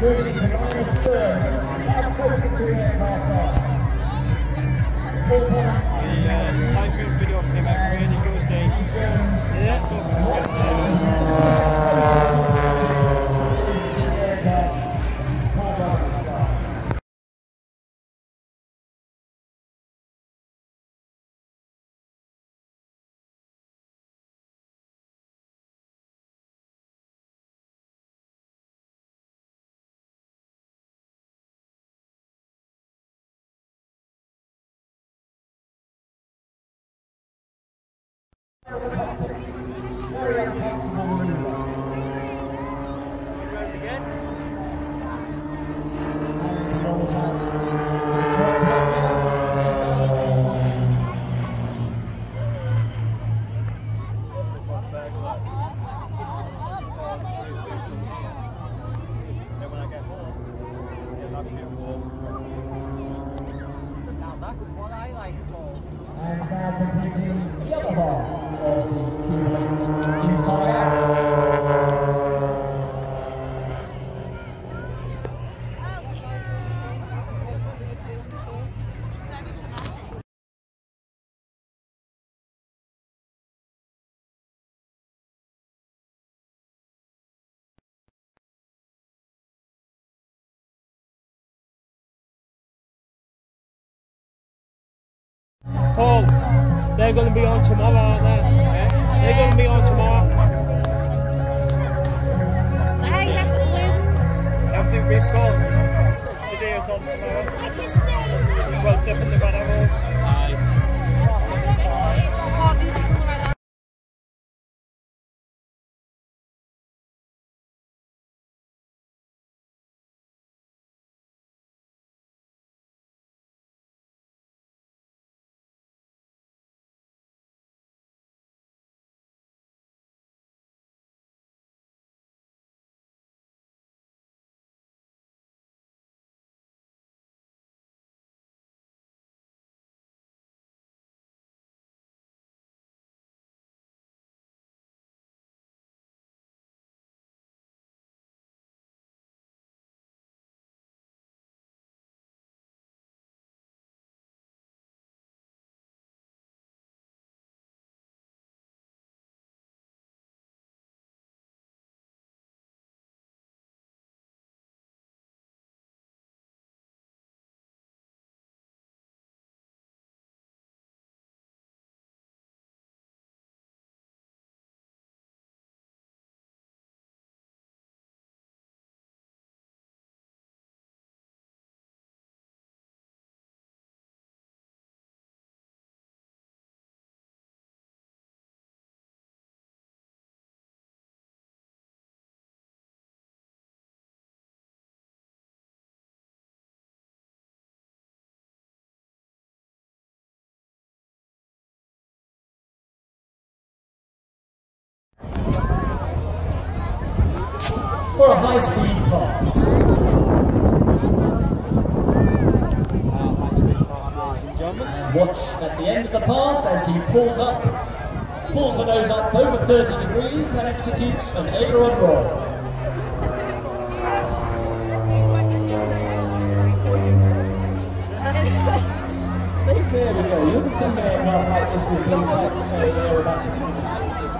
moving into minus third, about close to two aircraft The uh, film video came out really good. They, yeah, Now that's what I like, Paul. And now the other Paul, they're going to be on tomorrow, aren't they? Yeah. They're going to be on tomorrow. Hey, that's balloons. Everything we've got today is on tomorrow. Well, except for the Banamos. For a high-speed pass. And watch at the end of the pass as he pulls up, pulls the nose up over 30 degrees and executes an aileron roll. There we go. You can this they're about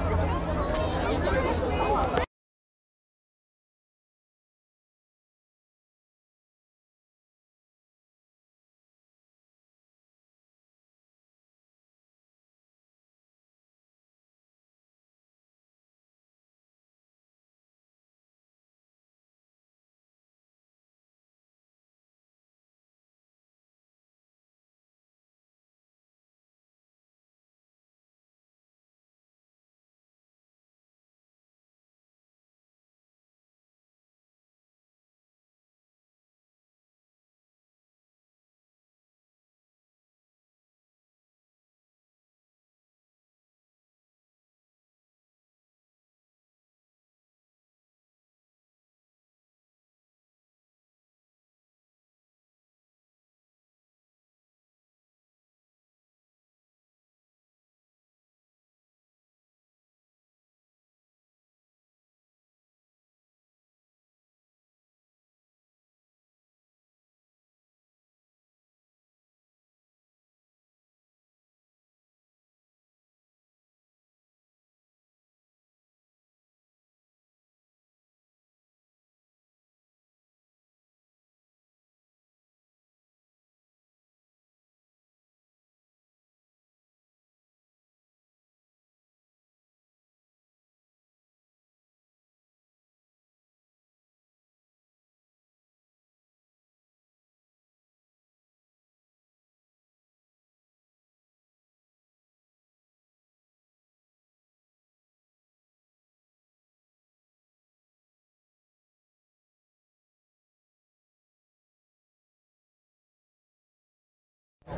So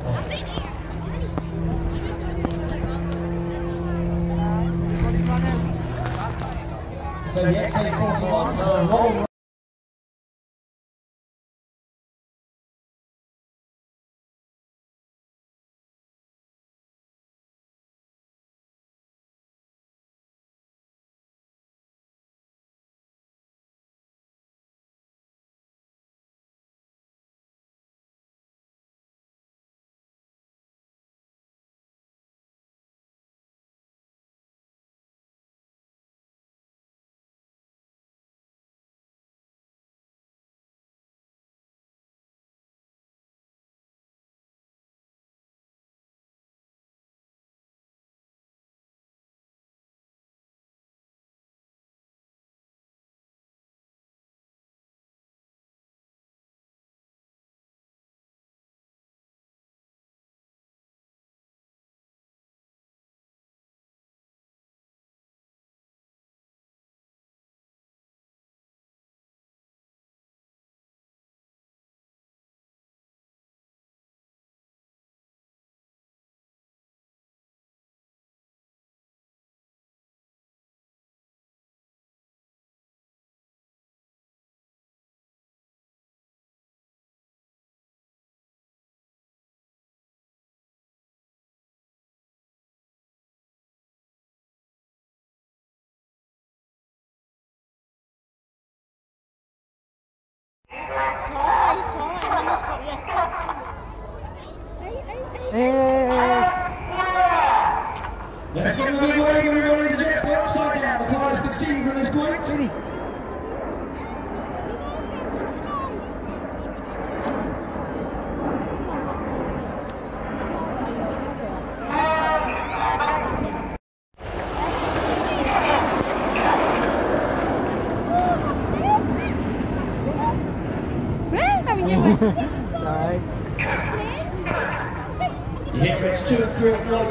the XA41, uh,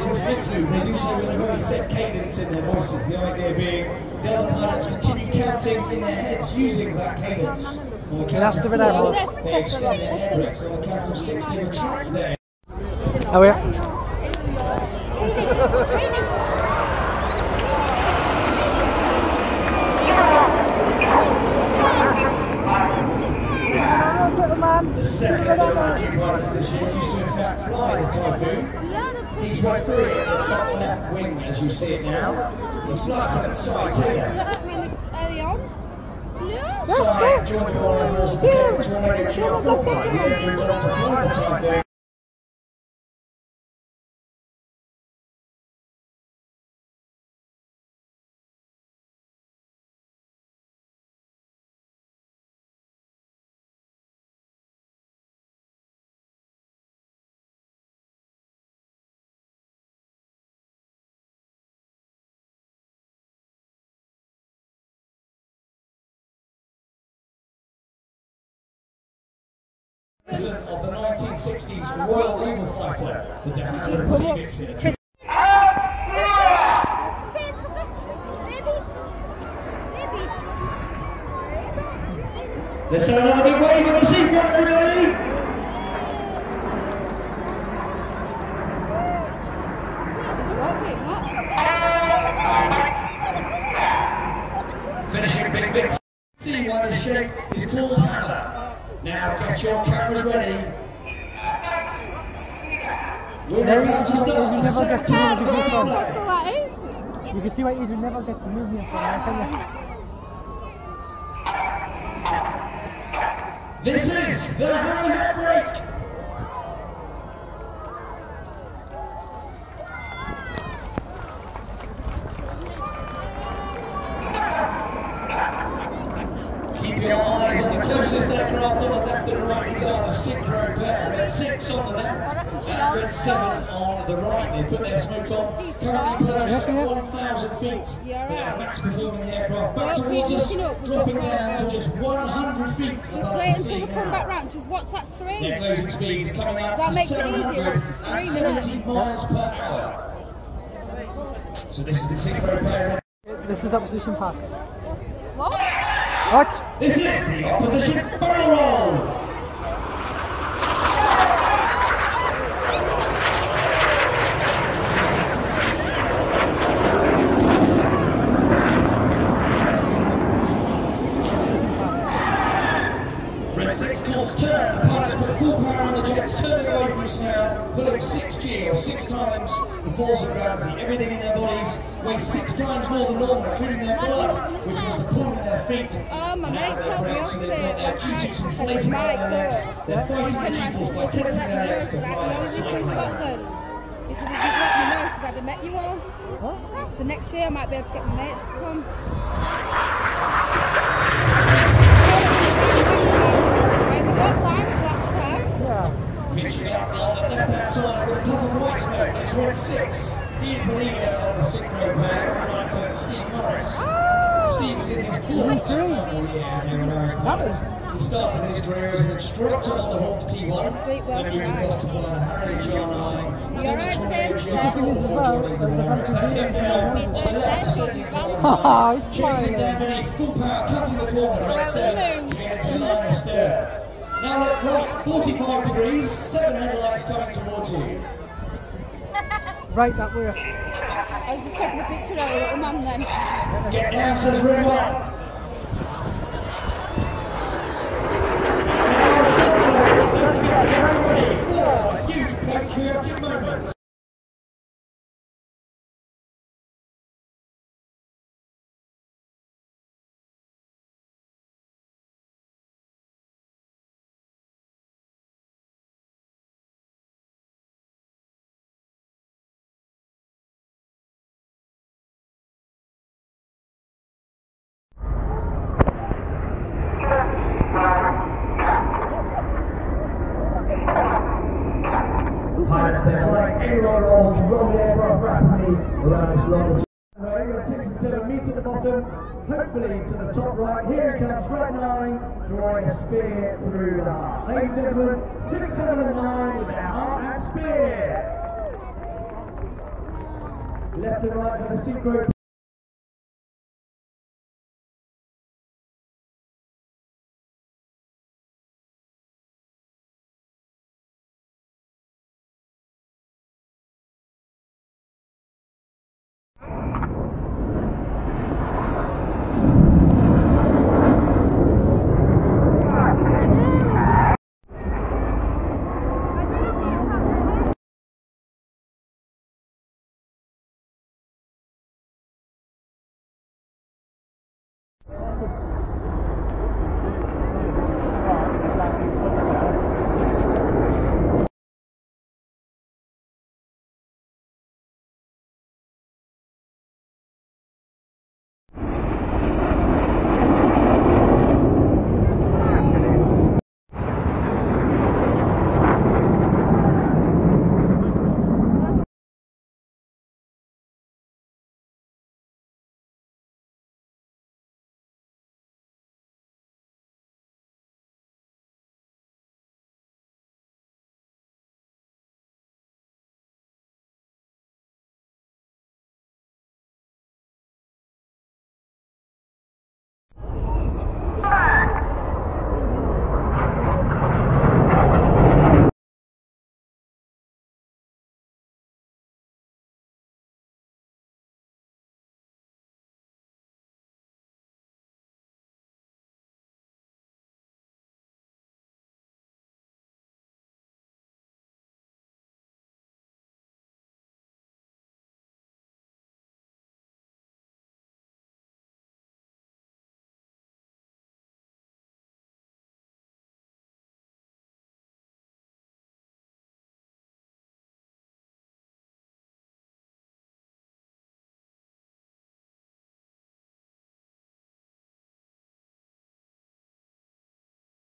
this next move. They do so with a very set cadence in their voices. The idea being the other pilots continue counting in their heads using that cadence. On the count of four, they extend their air brakes. On the count of six, they retract their Oh yeah. The second of our new pilots this year used to in fact fly the Typhoon. He's right through it the front left wing as you see it now. He's to that side here. Early on. Side joined the all over as a became tornado child four pilot. He then of the 1960s Royal Eagle Fighter, the de Havilland Sea Vixen. A tri- Let's have There you go, you the never second get to know the half difference. of What's the that is? You can see why Adrian never gets to move from can you? This is the Hammer Head Break. Keep your eyes on the closest aircraft on the left and right. These are the synchro pair. 6 on the left and red 7 on the right. They put their smoke on. Currently perched at 1,000 feet. They are max performing the aircraft back towards us, dropping down to just 100 feet Just above wait the sea until they come back round. Just watch that screen. Their closing speed is coming up That to makes it easier, watch the screen, 770 miles per hour. So this is the synchro pair. This is the opposition pass. What? Watch! This is the opposition barrel roll. including their blood, which was the point of their feet. Oh, my mate told me so they've got their juices inflating out their necks. They're fighting the G-force by tilting their necks to fly Scotland. He said, if you'd let me know, says I'd have met you all. What? Ah, so next year I might be able to get my mates to come. we got lines last time. Yeah. Pitching out on the left-hand side with a puff of white smoke is six. Here's the leader of the sixth row pack, writer Steve Morris. Oh, Steve is in his fourth and years here in Irish Brothers. He started his career as an instructor on the Hawk T1, and he moved across to follow the Harry John I, and then the Tornado G4 before joining the Warriors. That's him now. on the left, descending forward, chasing down beneath, full power, cutting the corner from seven. to get to line stern. Now look right, 45 degrees, seven headlights coming towards you. Right that way. I was just taking a picture of the little man then. Get down, says Red One. Now, celebrate. Let's get very ready for a huge patriotic moment. Rolls to roll the aircraft rapidly around this long 67 meet at the bottom, hopefully to the top right. Here he comes, right nine, drawing a spear through the heart. Ladies and gentlemen, 6, 7 and 9 with heart and spear. Left and right for the synchro.